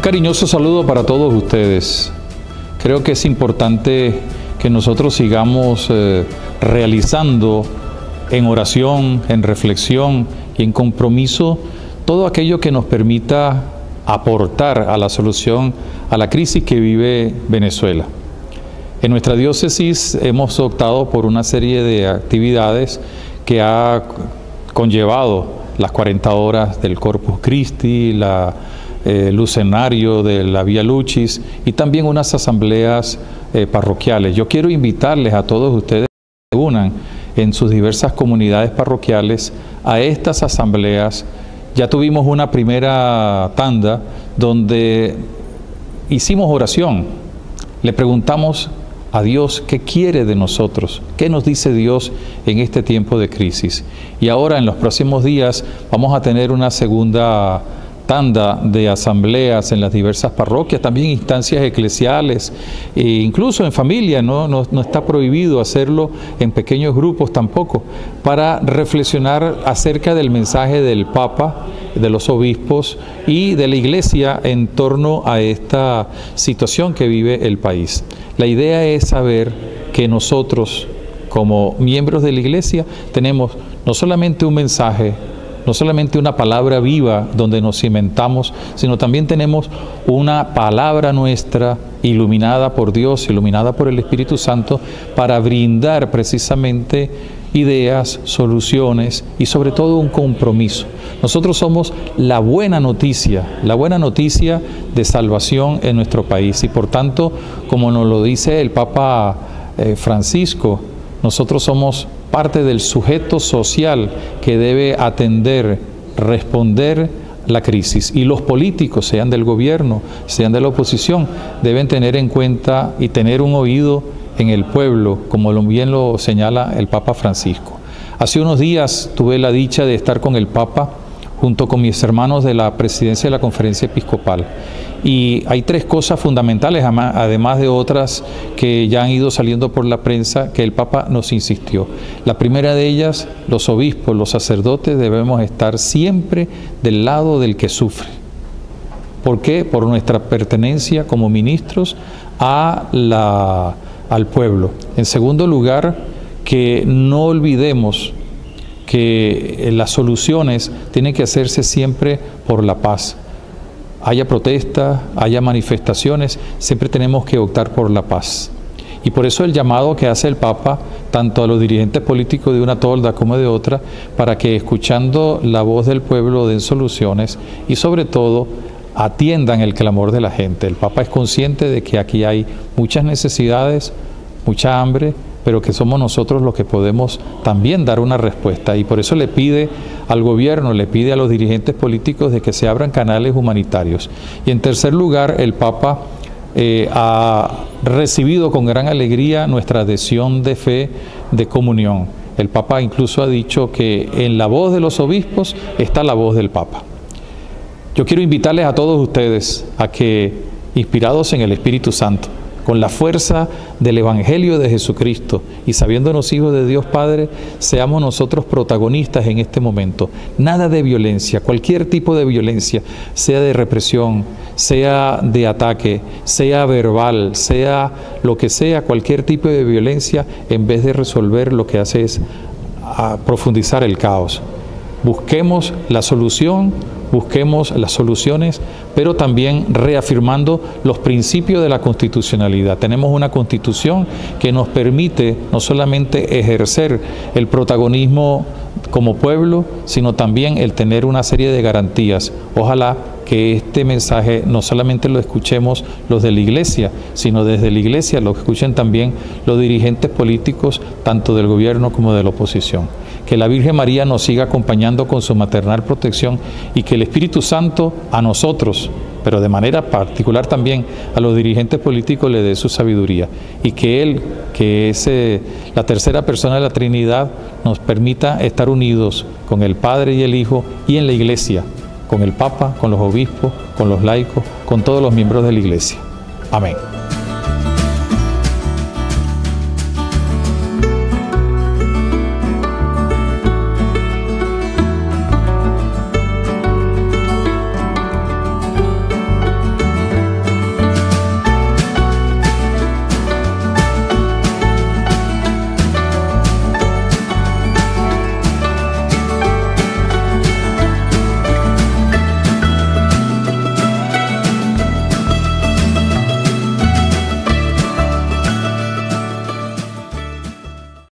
cariñoso saludo para todos ustedes. Creo que es importante que nosotros sigamos eh, realizando en oración, en reflexión y en compromiso todo aquello que nos permita aportar a la solución a la crisis que vive Venezuela. En nuestra diócesis hemos optado por una serie de actividades que ha conllevado las 40 horas del Corpus Christi, la eh, lucenario de la Vía Luchis y también unas asambleas eh, parroquiales. Yo quiero invitarles a todos ustedes que se unan en sus diversas comunidades parroquiales a estas asambleas. Ya tuvimos una primera tanda donde hicimos oración, le preguntamos a Dios qué quiere de nosotros, qué nos dice Dios en este tiempo de crisis. Y ahora en los próximos días vamos a tener una segunda tanda de asambleas en las diversas parroquias, también instancias eclesiales, e incluso en familia, ¿no? No, no está prohibido hacerlo en pequeños grupos tampoco, para reflexionar acerca del mensaje del Papa, de los obispos y de la Iglesia en torno a esta situación que vive el país. La idea es saber que nosotros, como miembros de la Iglesia, tenemos no solamente un mensaje, no solamente una palabra viva donde nos cimentamos, sino también tenemos una palabra nuestra iluminada por Dios, iluminada por el Espíritu Santo, para brindar precisamente ideas, soluciones y sobre todo un compromiso. Nosotros somos la buena noticia, la buena noticia de salvación en nuestro país y por tanto, como nos lo dice el Papa eh, Francisco, nosotros somos parte del sujeto social que debe atender, responder la crisis. Y los políticos, sean del gobierno, sean de la oposición, deben tener en cuenta y tener un oído en el pueblo, como bien lo señala el Papa Francisco. Hace unos días tuve la dicha de estar con el Papa junto con mis hermanos de la presidencia de la conferencia episcopal. Y hay tres cosas fundamentales, además de otras que ya han ido saliendo por la prensa, que el Papa nos insistió. La primera de ellas, los obispos, los sacerdotes debemos estar siempre del lado del que sufre. ¿Por qué? Por nuestra pertenencia como ministros a la, al pueblo. En segundo lugar, que no olvidemos que las soluciones tienen que hacerse siempre por la paz haya protesta, haya manifestaciones, siempre tenemos que optar por la paz. Y por eso el llamado que hace el Papa, tanto a los dirigentes políticos de una tolda como de otra, para que escuchando la voz del pueblo den soluciones y sobre todo atiendan el clamor de la gente. El Papa es consciente de que aquí hay muchas necesidades, mucha hambre, pero que somos nosotros los que podemos también dar una respuesta. Y por eso le pide al gobierno, le pide a los dirigentes políticos de que se abran canales humanitarios. Y en tercer lugar, el Papa eh, ha recibido con gran alegría nuestra adhesión de fe, de comunión. El Papa incluso ha dicho que en la voz de los obispos está la voz del Papa. Yo quiero invitarles a todos ustedes a que, inspirados en el Espíritu Santo, con la fuerza del Evangelio de Jesucristo y sabiéndonos hijos de Dios Padre, seamos nosotros protagonistas en este momento. Nada de violencia, cualquier tipo de violencia, sea de represión, sea de ataque, sea verbal, sea lo que sea, cualquier tipo de violencia, en vez de resolver lo que hace es profundizar el caos. Busquemos la solución busquemos las soluciones, pero también reafirmando los principios de la constitucionalidad. Tenemos una constitución que nos permite no solamente ejercer el protagonismo como pueblo, sino también el tener una serie de garantías. Ojalá que este mensaje no solamente lo escuchemos los de la iglesia, sino desde la iglesia lo escuchen también los dirigentes políticos, tanto del gobierno como de la oposición que la Virgen María nos siga acompañando con su maternal protección y que el Espíritu Santo a nosotros, pero de manera particular también a los dirigentes políticos le dé su sabiduría y que Él, que es eh, la tercera persona de la Trinidad, nos permita estar unidos con el Padre y el Hijo y en la Iglesia, con el Papa, con los obispos, con los laicos, con todos los miembros de la Iglesia. Amén.